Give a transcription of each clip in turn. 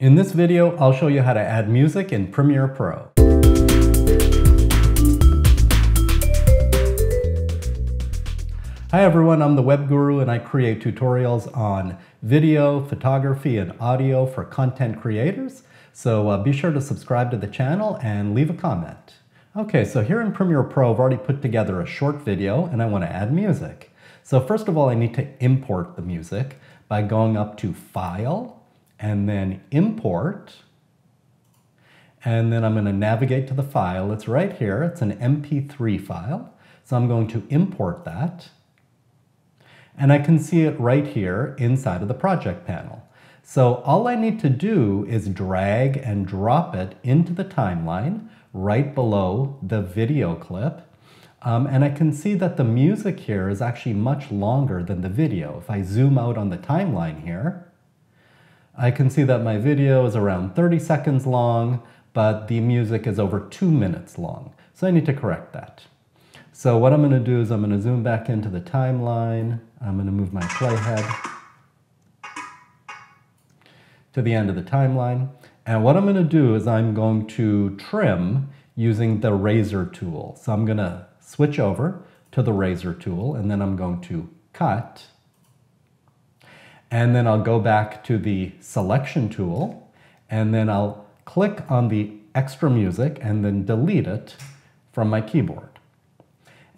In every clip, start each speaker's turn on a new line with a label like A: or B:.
A: In this video, I'll show you how to add music in Premiere Pro. Hi everyone, I'm the Web Guru and I create tutorials on video, photography, and audio for content creators. So uh, be sure to subscribe to the channel and leave a comment. Okay, so here in Premiere Pro, I've already put together a short video and I want to add music. So first of all, I need to import the music by going up to File and then Import. And then I'm going to navigate to the file. It's right here. It's an MP3 file. So I'm going to import that and I can see it right here inside of the project panel. So all I need to do is drag and drop it into the timeline right below the video clip. Um, and I can see that the music here is actually much longer than the video. If I zoom out on the timeline here, I can see that my video is around 30 seconds long, but the music is over two minutes long. So I need to correct that. So what I'm going to do is I'm going to zoom back into the timeline. I'm going to move my playhead to the end of the timeline. And what I'm going to do is I'm going to trim using the razor tool. So I'm going to switch over to the razor tool and then I'm going to cut. And then I'll go back to the selection tool and then I'll click on the extra music and then delete it from my keyboard.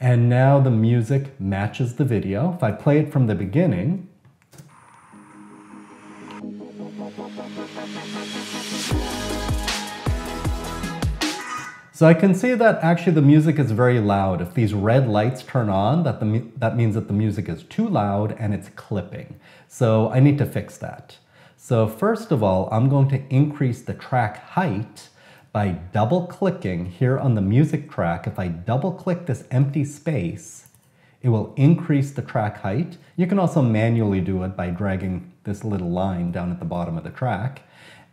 A: And now the music matches the video. If I play it from the beginning, So I can see that actually the music is very loud. If these red lights turn on, that, the, that means that the music is too loud and it's clipping. So I need to fix that. So first of all, I'm going to increase the track height by double clicking here on the music track, if I double click this empty space, it will increase the track height. You can also manually do it by dragging this little line down at the bottom of the track.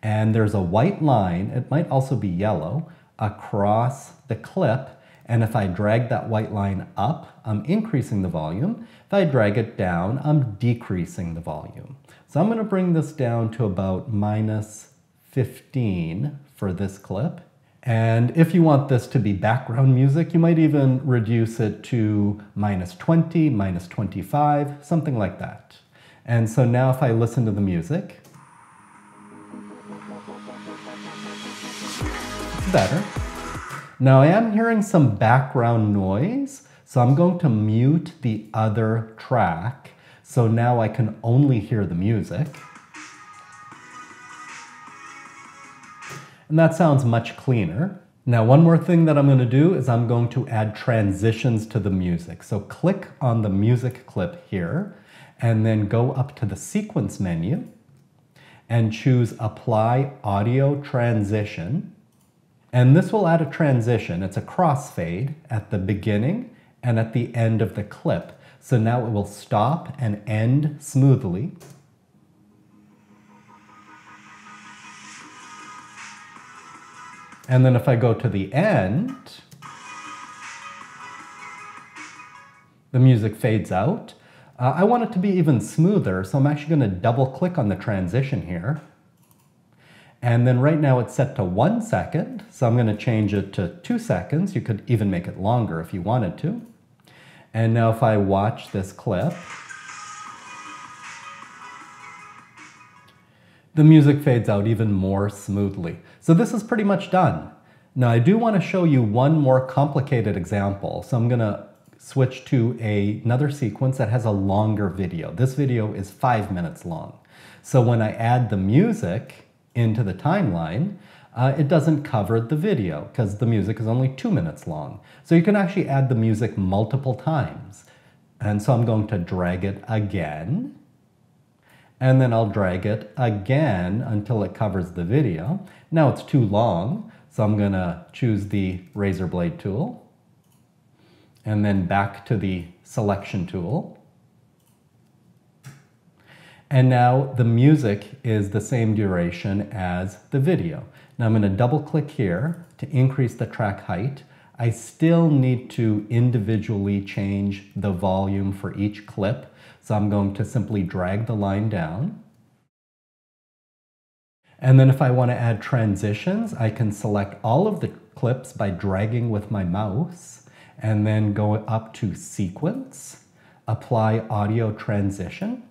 A: And there's a white line, it might also be yellow, across the clip. And if I drag that white line up, I'm increasing the volume. If I drag it down, I'm decreasing the volume. So I'm gonna bring this down to about minus 15 for this clip. And if you want this to be background music, you might even reduce it to minus 20, minus 25, something like that. And so now if I listen to the music, better. Now I am hearing some background noise, so I'm going to mute the other track. So now I can only hear the music. And that sounds much cleaner. Now, one more thing that I'm going to do is I'm going to add transitions to the music. So click on the music clip here, and then go up to the sequence menu and choose Apply Audio Transition. And this will add a transition. It's a crossfade at the beginning and at the end of the clip. So now it will stop and end smoothly. And then if I go to the end, the music fades out. Uh, I want it to be even smoother, so I'm actually going to double click on the transition here. And then right now it's set to one second, so I'm going to change it to two seconds. You could even make it longer if you wanted to. And now if I watch this clip, the music fades out even more smoothly. So this is pretty much done. Now I do want to show you one more complicated example. So I'm going to switch to a, another sequence that has a longer video. This video is five minutes long. So when I add the music into the timeline, uh, it doesn't cover the video because the music is only two minutes long. So you can actually add the music multiple times. And so I'm going to drag it again and then I'll drag it again until it covers the video. Now it's too long, so I'm gonna choose the razor blade tool and then back to the selection tool. And now the music is the same duration as the video. Now I'm gonna double click here to increase the track height. I still need to individually change the volume for each clip so I'm going to simply drag the line down. And then if I want to add transitions, I can select all of the clips by dragging with my mouse and then go up to sequence, apply audio transition.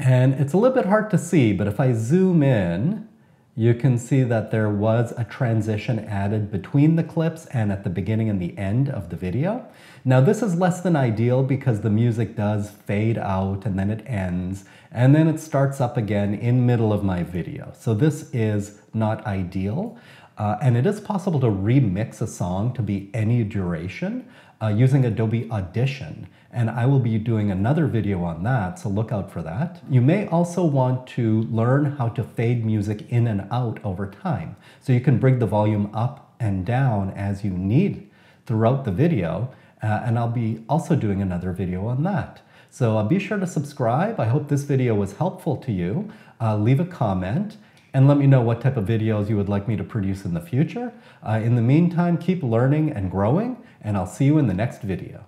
A: And it's a little bit hard to see, but if I zoom in, you can see that there was a transition added between the clips and at the beginning and the end of the video. Now this is less than ideal because the music does fade out and then it ends and then it starts up again in middle of my video. So this is not ideal. Uh, and it is possible to remix a song to be any duration uh, using Adobe Audition. And I will be doing another video on that, so look out for that. You may also want to learn how to fade music in and out over time. So you can bring the volume up and down as you need throughout the video. Uh, and I'll be also doing another video on that. So uh, be sure to subscribe. I hope this video was helpful to you. Uh, leave a comment and let me know what type of videos you would like me to produce in the future. Uh, in the meantime, keep learning and growing, and I'll see you in the next video.